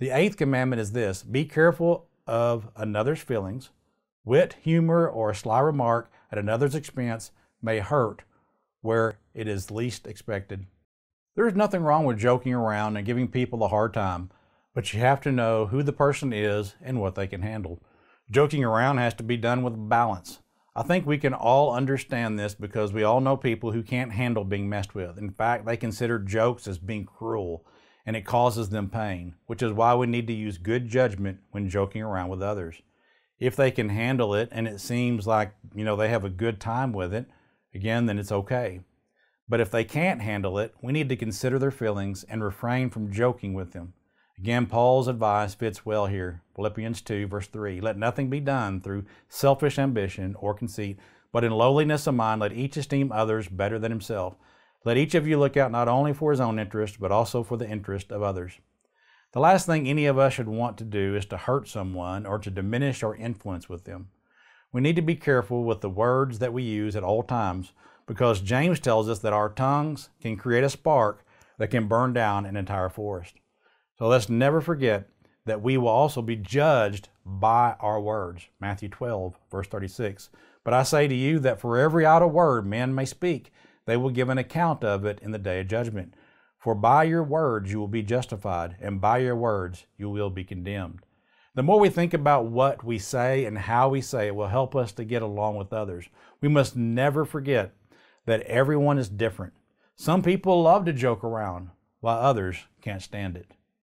The eighth commandment is this be careful of another's feelings. Wit, humor, or a sly remark at another's expense may hurt where it is least expected. There is nothing wrong with joking around and giving people a hard time, but you have to know who the person is and what they can handle. Joking around has to be done with balance. I think we can all understand this because we all know people who can't handle being messed with. In fact, they consider jokes as being cruel and it causes them pain, which is why we need to use good judgment when joking around with others. If they can handle it and it seems like, you know, they have a good time with it, again, then it's okay. But if they can't handle it, we need to consider their feelings and refrain from joking with them. Again, Paul's advice fits well here. Philippians 2, verse 3. Let nothing be done through selfish ambition or conceit, but in lowliness of mind, let each esteem others better than himself. Let each of you look out not only for his own interest, but also for the interest of others. The last thing any of us should want to do is to hurt someone or to diminish our influence with them. We need to be careful with the words that we use at all times because James tells us that our tongues can create a spark that can burn down an entire forest. So let's never forget that we will also be judged by our words. Matthew 12, verse 36. But I say to you that for every idle word men may speak, they will give an account of it in the day of judgment. For by your words you will be justified, and by your words you will be condemned. The more we think about what we say and how we say it will help us to get along with others. We must never forget that everyone is different. Some people love to joke around, while others can't stand it.